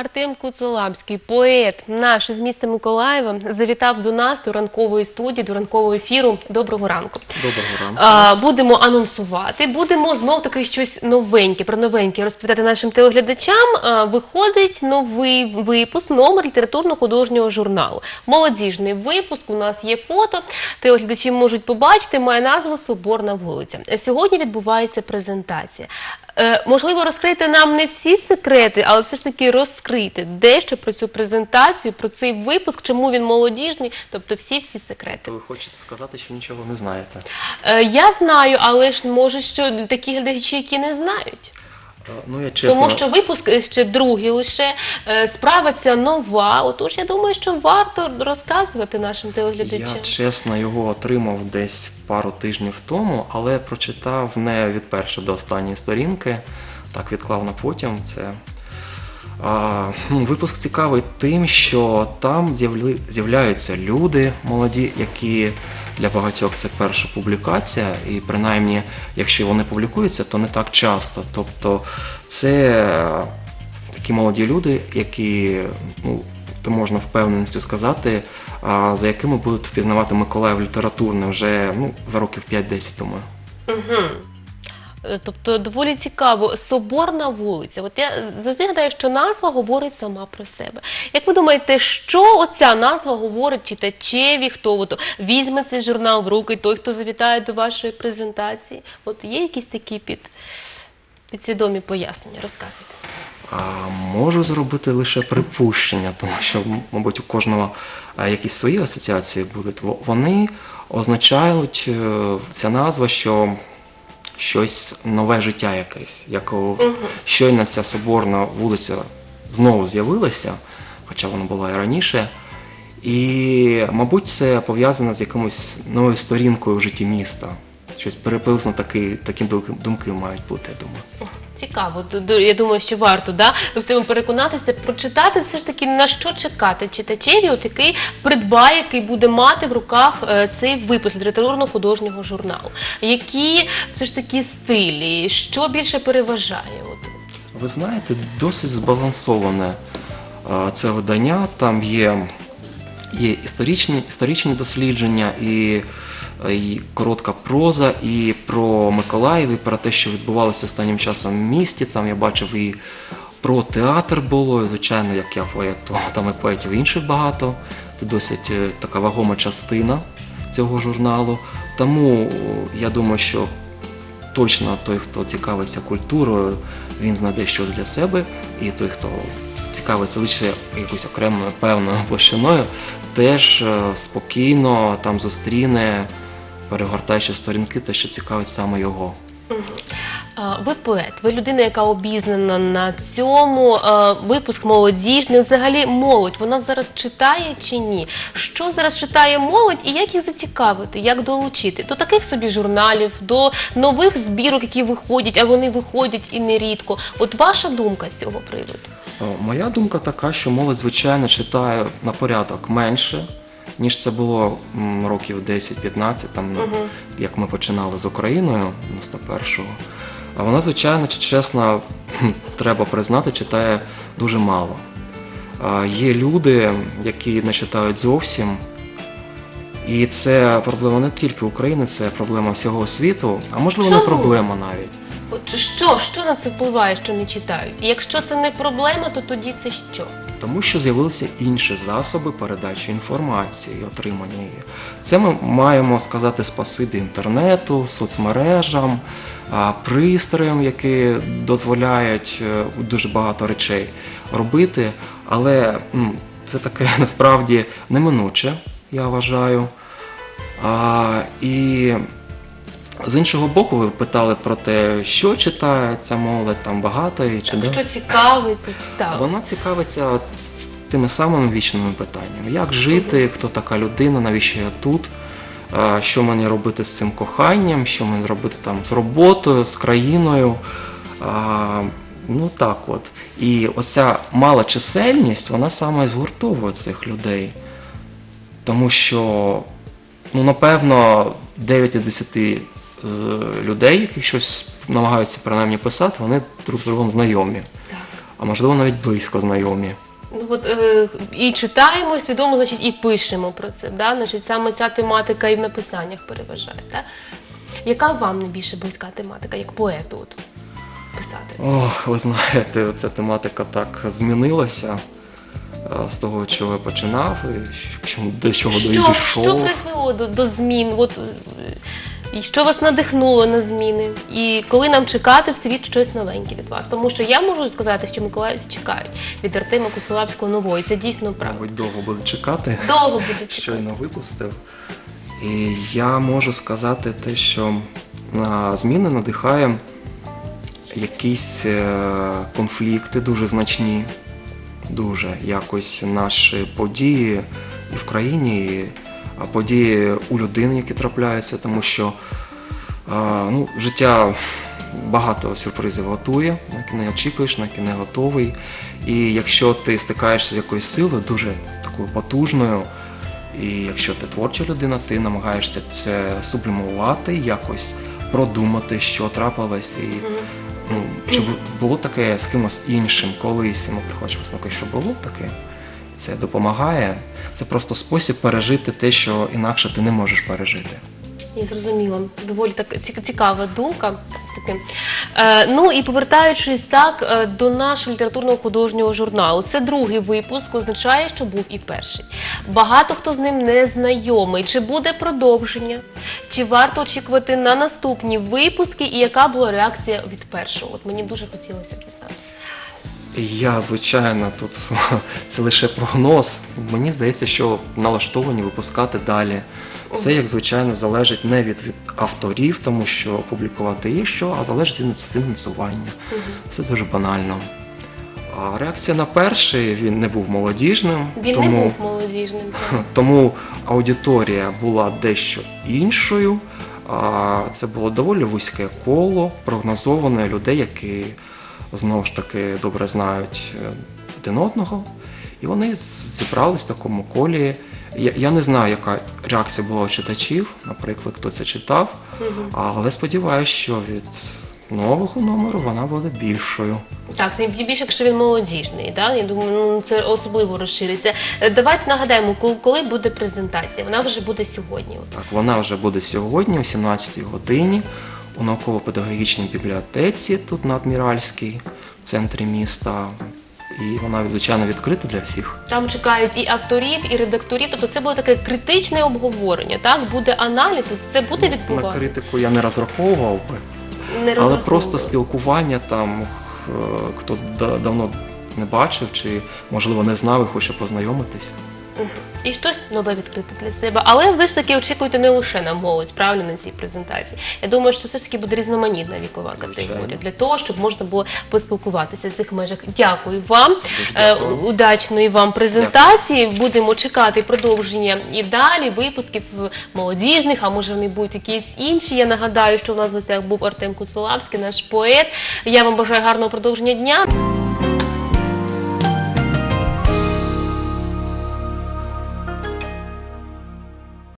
Артем Куцеламський, поет, наш із міста Миколаєва, завітав до нас до ранкової студії, до ранкового ефіру. Доброго ранку. Доброго ранку. А, будемо анонсувати, будемо знов таки щось новеньке, про новеньке розповідати нашим телеглядачам. А, виходить новий випуск, номер літературно-художнього журналу. Молодіжний випуск. У нас є фото. Телеглядачі можуть побачити. Має назву Соборна вулиця. Сьогодні відбувається презентація. Е, можливо, розкрити нам не всі секрети, але все ж таки розкрити дещо про цю презентацію, про цей випуск, чому він молодіжний, тобто всі-всі секрети. Ви хочете сказати, що нічого не знаєте? Е, Я знаю, але ж може, що такі глядачі, які не знають. Ну, я чесно, Тому що випуск ще другий лише е, справа ця нова. Отож, я думаю, що варто розказувати нашим телеглядачам. я чесно його отримав десь пару тижнів тому, але прочитав не від першої до останньої сторінки, так відклав на потім. Це а, випуск цікавий тим, що там з'являються люди молоді, які для багатьох це перша публікація, і принаймні, якщо вони публікуються, то не так часто. Тобто це такі молоді люди, які, ну, то можна впевненістю сказати, за якими будуть впізнавати Миколаїв літературне вже ну, за років 5-10 думаю. Е, Тобто доволі цікаво. Соборна вулиця. От я завжди гадаю, що назва говорить сама про себе. Як ви думаєте, що оця назва говорить читачеві, хто от візьме цей журнал в руки, той, хто завітає до вашої презентації? От є якісь такі під, підсвідомі пояснення? Розказуйте. А можу зробити лише припущення, тому що, мабуть, у кожного якісь свої асоціації будуть. Во- Вони означають е, ця назва, що щось нове життя якесь, як щойно ця соборна вулиця знову з'явилася, хоча вона була і раніше. І, мабуть, це пов'язано з якимось новою сторінкою в житті міста. Щось приблизно такі, такі думки, думки мають бути, я думаю. Цікаво, я думаю, що варто да, в цьому переконатися, прочитати все ж таки на що чекати читачеві, от який придбає, який буде мати в руках е, цей випуск літературно-художнього журналу. Які все ж таки стилі, що більше переважає? От. Ви знаєте, досить збалансоване е, це видання. Там є, є історичні, історичні дослідження, і, і коротка проза, і про Миколаїв, і про те, що відбувалося останнім часом в місті. Там я бачив і про театр було, і, звичайно, як я поет, то там і поетів інших багато. Це досить е, така вагома частина цього журналу. Тому е, я думаю, що точно той, хто цікавиться культурою, він знайде щось для себе, і той, хто цікавиться лише якоюсь окремою певною площиною, теж е, спокійно там зустріне, перегортаючи сторінки, те, що цікавить саме його. А, Ви поет, ви людина, яка обізнана на цьому. А, Випуск молодіжний. Взагалі молодь. Вона зараз читає чи ні? Що зараз читає молодь і як їх зацікавити, як долучити до таких собі журналів, до нових збірок, які виходять, а вони виходять і нерідко. От ваша думка з цього приводу? Е, Моя думка така, що молодь, звичайно, читає на порядок менше, ніж це було м, років 10-15, там, ну, як ми починали з Україною 91-го. А вона, звичайно, чи чесно, треба признати, читає дуже мало. А, Є люди, які не читають зовсім. І це проблема не тільки України, це проблема всього світу, а можливо не Чому? проблема навіть. От що, що на це впливає, що не читають? І якщо це не проблема, то тоді це що? Тому що з'явилися інші засоби передачі інформації і отримання її. Це ми маємо сказати спасибі інтернету, соцмережам, пристроям, які дозволяють е, дуже багато речей робити. Але це таке насправді неминуче, я вважаю. І з іншого боку, ви питали про те, що читає ця молодь, там багато і чи де. Що цікавиться? Так. Вона цікавиться тими самими вічними питаннями: як жити, хто така людина, навіщо я тут, що мені робити з цим коханням, що мені робити там з роботою, з країною. Ну так от. І оця мала чисельність, вона саме згуртовує цих людей. Тому що, ну, напевно, 9 із 10 з людей, які щось намагаються принаймні писати, вони друг з другом знайомі. А можливо навіть близько знайомі. Ну от е, і читаємо, і свідомо, значить, і пишемо про це. Да? Значить, саме ця тематика і в написаннях переважає. Да? Яка вам найбільше близька тематика, як поету от, писати? Ох, ви знаєте, ця тематика так змінилася е, з того, чого я починав, і до чого Що, дійшов. що призвело до, до змін? От, е, і що вас надихнуло на зміни? І коли нам чекати в світ щось новеньке від вас? Тому що я можу сказати, що миколаївці чекають від Артема Куцулабського нового, і це дійсно правда. Мабуть, довго буде чекати. Довго буде чекати. щойно випустив. І я можу сказати те, що на зміни надихає якісь е, конфлікти дуже значні, дуже якось наші події і в країні, і події у людини, які трапляються, тому що ну, життя багато сюрпризів готує, на які не очікуєш, на які не готовий. І якщо ти стикаєшся з якоюсь силою, дуже такою потужною, і якщо ти творча людина, ти намагаєшся це сублімувати, якось продумати, що трапилось, і ну, щоб було таке з кимось іншим колись, і ми приходиш висновки, що було таке. Це допомагає. Це просто спосіб пережити те, що інакше ти не можеш пережити. Я зрозуміла. Доволі так ці- цікава думка. Таки. Е, ну і повертаючись так е, до нашого літературного художнього журналу, це другий випуск, означає, що був і перший. Багато хто з ним не знайомий. Чи буде продовження? Чи варто очікувати на наступні випуски? І яка була реакція від першого? От мені дуже хотілося б дізнатися. Я, звичайно, тут це лише прогноз. Мені здається, що налаштовані випускати далі. Це, як звичайно, залежить не від, від авторів, тому що публікувати є що, а залежить від фінансування. Це дуже банально. А реакція на перший він не був молодіжним, Він тому, не був молодіжним. тому аудиторія була дещо іншою. А Це було доволі вузьке коло прогнозоване людей, які знову ж таки добре знають е, один одного. І вони зібрались в такому колі. Я, я не знаю, яка реакція була у читачів, наприклад, хто це читав, але сподіваюся, що від нового номеру вона буде більшою. Так, тим більше, якщо він молодіжний, да? я думаю, ну це особливо розшириться. Е, Давайте нагадаємо, коли- коли буде презентація. Вона вже буде сьогодні. Так, вона вже буде сьогодні, о 17-й годині, у науково-педагогічній бібліотеці, тут на Адміральській, в центрі міста. І вона, звичайно, відкрита для всіх. Там чекають і авторів, і редакторів. Тобто це буде таке критичне обговорення. Так буде аналіз. От це буде На критику я не розраховував би, Не але просто спілкування там, е, хто да- давно не бачив чи, можливо, не знав і хоче познайомитись. І щось нове відкрити для себе. Але ви ж таки очікуєте не лише на молодь, правильно на цій презентації. Я думаю, що все ж таки буде різноманітна вікова категорія для того, щоб можна було поспілкуватися в цих межах. Дякую вам. Е, дякую. Удачної вам презентації. Будемо чекати продовження і далі випусків молодіжних, а може вони будуть якісь інші. Я нагадаю, що у нас в гостях був Артем Куцулавський, наш поет. Я вам бажаю гарного продовження дня.